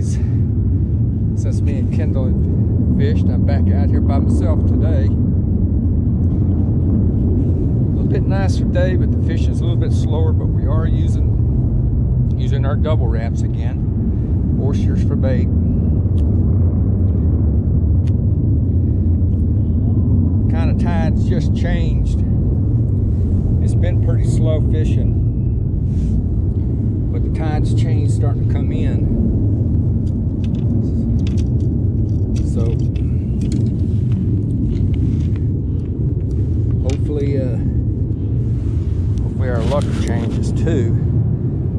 days since me and Kendall had fished. I'm back out here by myself today. A little bit nicer day, but the fishing's a little bit slower, but we are using using our double wraps again. Oysters for bait. Kind of tides just changed. It's been pretty slow fishing, but the tides changed starting to come in. So hopefully, uh, hopefully our luck changes too.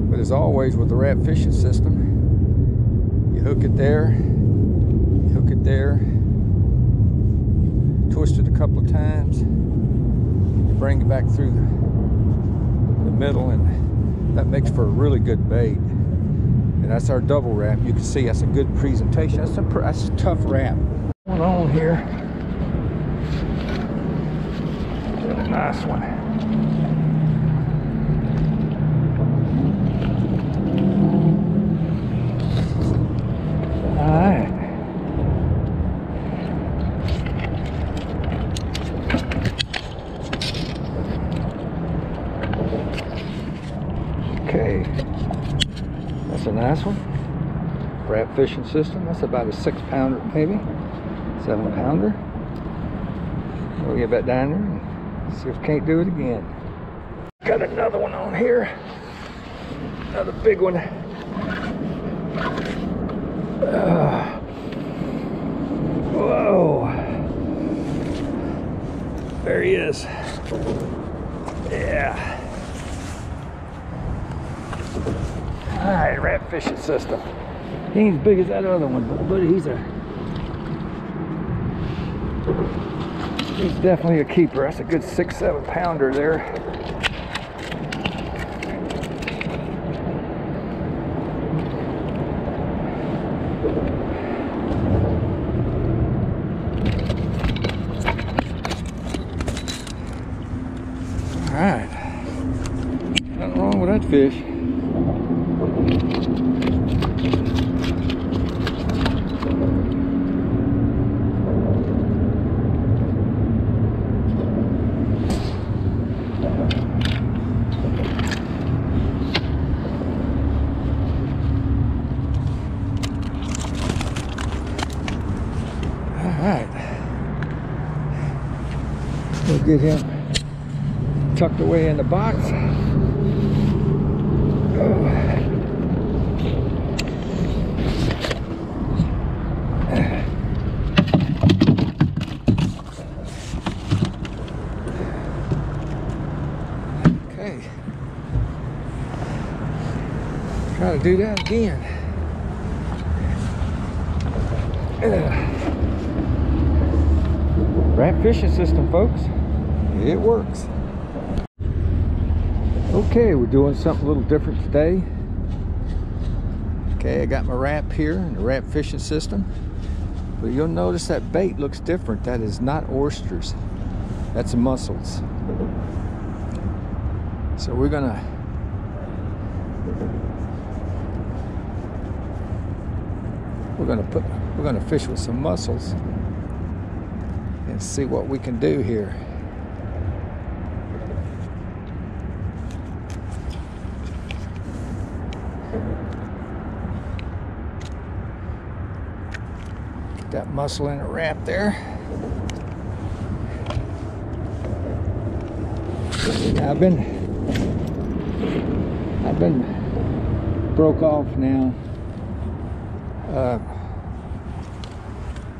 But as always with the wrap fishing system, you hook it there, hook it there, twist it a couple of times, bring it back through the, the middle, and that makes for a really good bait. That's our double wrap. You can see that's a good presentation. That's a, that's a tough wrap. Going on here. A nice one. All right. Okay. Nice one. Wrap fishing system. That's about a six pounder, maybe. Seven pounder. We'll get back down there and see if we can't do it again. Got another one on here. Another big one. Uh, whoa. There he is. Yeah. All right, wrap fishing system. He ain't as big as that other one, but, but he's a he's definitely a keeper. That's a good six, seven pounder there. All right, nothing wrong with that fish. All right. We'll get him tucked away in the box. Okay. Try to do that again. Wrap fishing system, folks. It works. Okay, we're doing something a little different today. Okay, I got my wrap here and the wrap fishing system. But you'll notice that bait looks different. That is not oysters. That's mussels. So we're gonna we're gonna put we're gonna fish with some mussels and see what we can do here. That mussel in a wrap there. I've been I've been broke off now. Uh,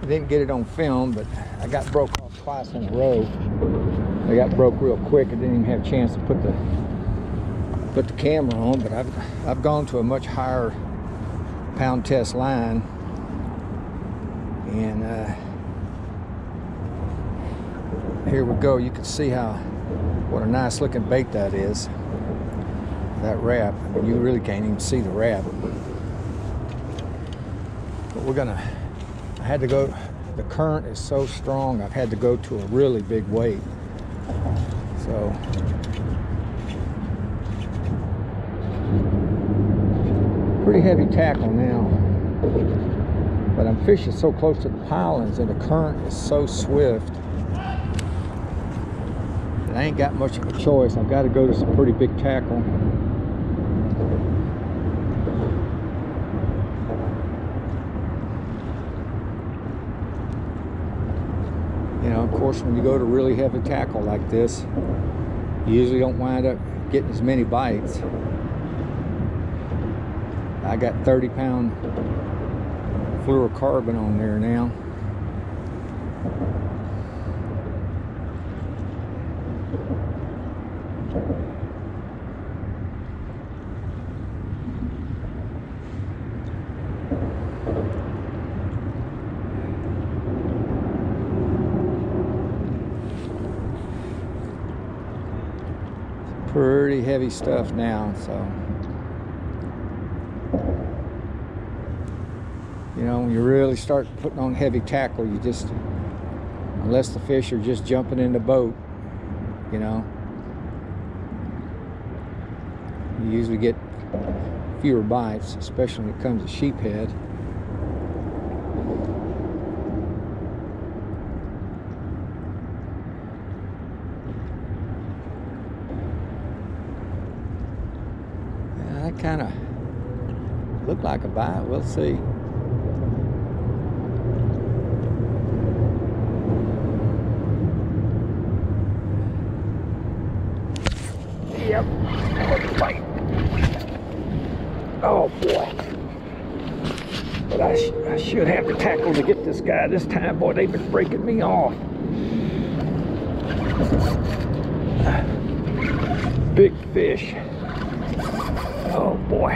I didn't get it on film, but I got broke off twice in a row. I got broke real quick. I didn't even have a chance to put the put the camera on, but I've I've gone to a much higher pound test line, and uh, here we go. You can see how what a nice looking bait that is. That wrap. I mean, you really can't even see the wrap. But we're gonna. I had to go. The current is so strong. I've had to go to a really big weight. So pretty heavy tackle now. But I'm fishing so close to the pilings and the current is so swift. that I ain't got much of a choice. I've got to go to some pretty big tackle. You know, of course, when you go to really heavy tackle like this, you usually don't wind up getting as many bites. I got 30 pound fluorocarbon on there now. Pretty heavy stuff now, so. You know, when you really start putting on heavy tackle, you just, unless the fish are just jumping in the boat, you know, you usually get fewer bites, especially when it comes to sheephead. Kind of looked like a bite. We'll see. Yep. Bite. Oh boy. But I, sh I should have the tackle to get this guy this time. Boy, they've been breaking me off. Big fish. Oh boy.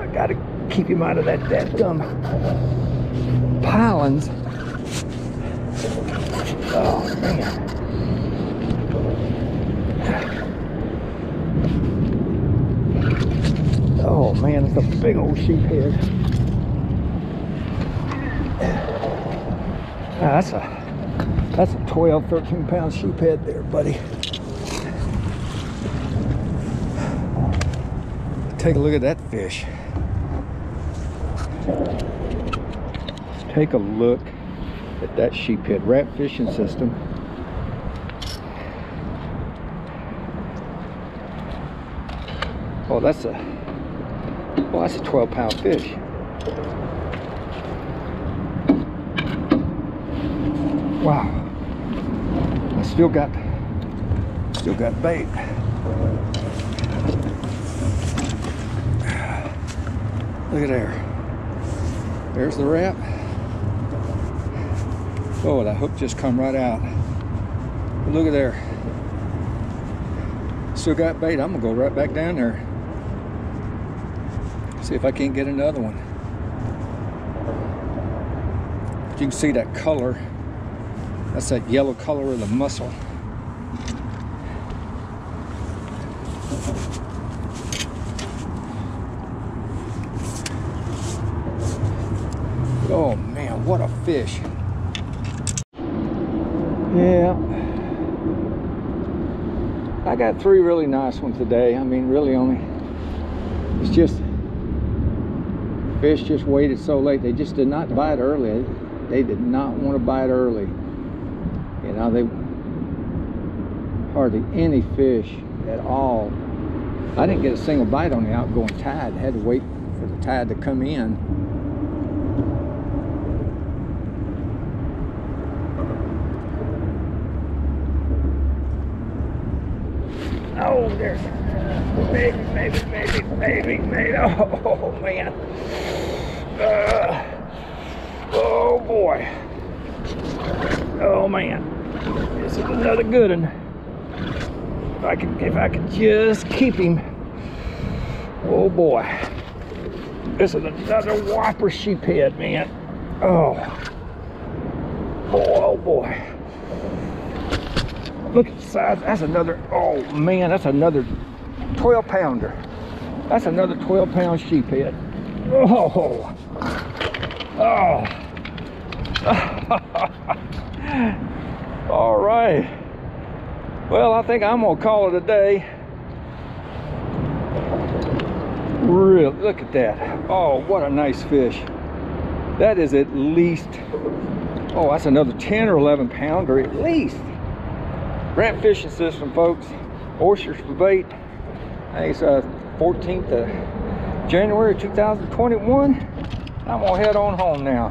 I gotta keep him out of that, that dumb pilings. Oh man. Oh man, it's a big old sheephead. Ah, that's a that's a 12, 13 pound sheephead there, buddy. Take a look at that fish. Take a look at that sheephead wrap fishing system. Oh, that's a well, that's a 12 pound fish. Wow. I still got still got bait. Look at there. There's the wrap. Oh, that hook just come right out. Look at there. Still got bait. I'm gonna go right back down there. See if I can't get another one. But you can see that color. That's that yellow color of the mussel. Oh man, what a fish. Yeah. I got three really nice ones today. I mean, really only, it's just, fish just waited so late. They just did not bite early. They did not want to bite early. You know, they, hardly any fish at all. I didn't get a single bite on the outgoing tide. I had to wait for the tide to come in. Oh, there's maybe, maybe, maybe, maybe, maybe. Oh, man. Uh, oh, boy. Oh, man. This is another good one. If I can, if I can just keep him. Oh, boy. This is another whopper sheephead, man. Oh. Oh, boy. Look at the size. That's another, oh man, that's another 12 pounder. That's another 12 pound sheep head. Oh, oh. All right. Well, I think I'm gonna call it a day. Really, look at that. Oh, what a nice fish. That is at least, oh, that's another 10 or 11 pounder at least. Wrap fishing system, folks. Oysters for bait. It's uh, 14th of January 2021. I'm gonna head on home now.